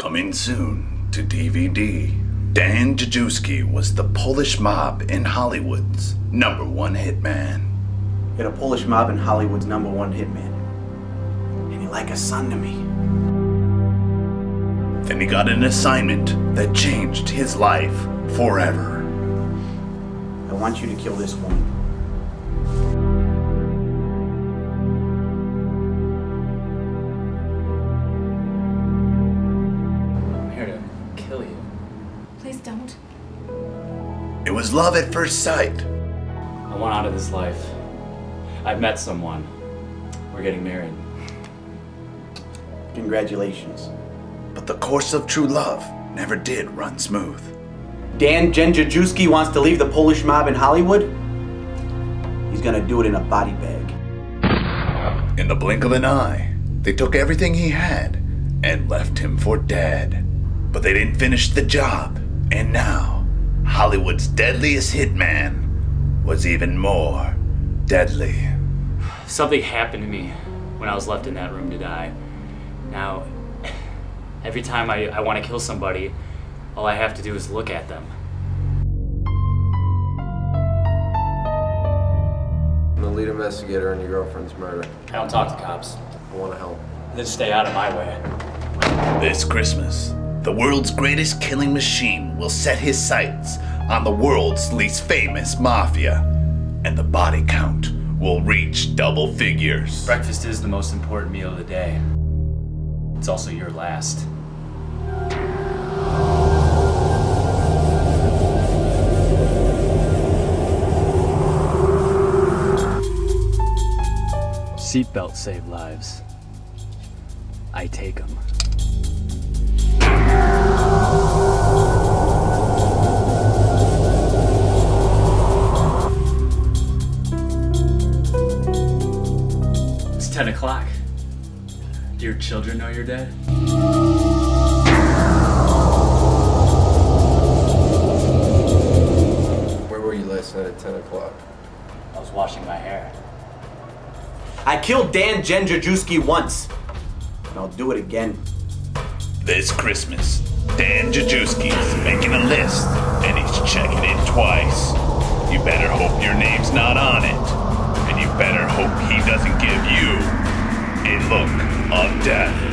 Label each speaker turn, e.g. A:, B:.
A: Coming soon to DVD. Dan Jajewski was the Polish mob in Hollywood's number one hitman.
B: You're the Polish mob in Hollywood's number one hitman. And you're like a son to me.
A: Then he got an assignment that changed his life forever.
B: I want you to kill this woman.
C: Please don't.
A: It was love at first sight.
D: I want out of this life. I've met someone. We're getting married.
B: Congratulations.
A: But the course of true love never did run smooth.
B: Dan Jędrzejewski wants to leave the Polish mob in Hollywood? He's gonna do it in a body bag.
A: In the blink of an eye, they took everything he had and left him for dead. But they didn't finish the job, and now Hollywood's deadliest hitman was even more deadly.
D: Something happened to me when I was left in that room to die. Now, every time I, I want to kill somebody, all I have to do is look at them.
E: I'm the lead investigator in your girlfriend's murder.
D: I don't talk to cops.
E: I want to help.
D: They just stay out of my way.
A: This Christmas, the world's greatest killing machine will set his sights on the world's least famous mafia, and the body count will reach double figures.
D: Breakfast is the most important meal of the day. It's also your last. Seatbelts save lives. I take them. O'clock. Do your children know you're dead?
E: Where were you last night at 10 o'clock?
D: I was washing my hair.
B: I killed Dan Jędrzejewski once. And I'll do it again.
A: This Christmas, Dan Jajewski's making a list, and he's checking it twice. You better hope your name's not on it, and you better hope he doesn't give you a look of death.